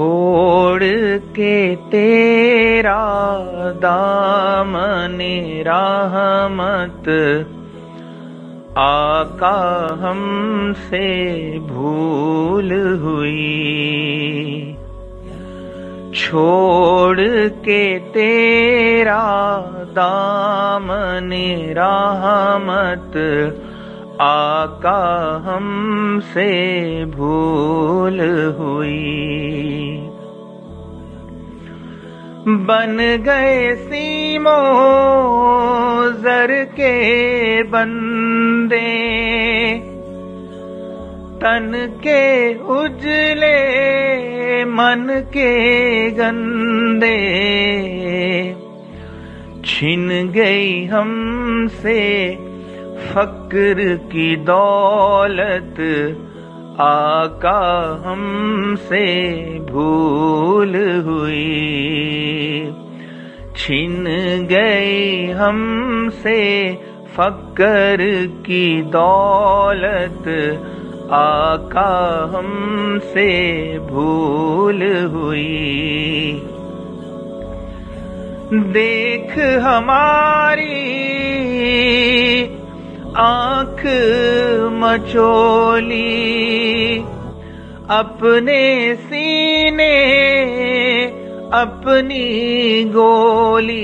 छोड़ के तेरा दामन रहमत आका हमसे भूल हुई। छोड़ के तेरा दामन रहमत आका हमसे भूल हुई। बन गए सीमो जर के बंदे। तन के उजले, मन के गंदे। छिन गई हमसे फक्र की दौलत, आका हमसे भूल हुई। छिन गई हमसे फकर की दौलत, आका हमसे भूल हुई। देख हमारी आँख मचोली, अपने सीने अपनी गोली।